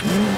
Mm.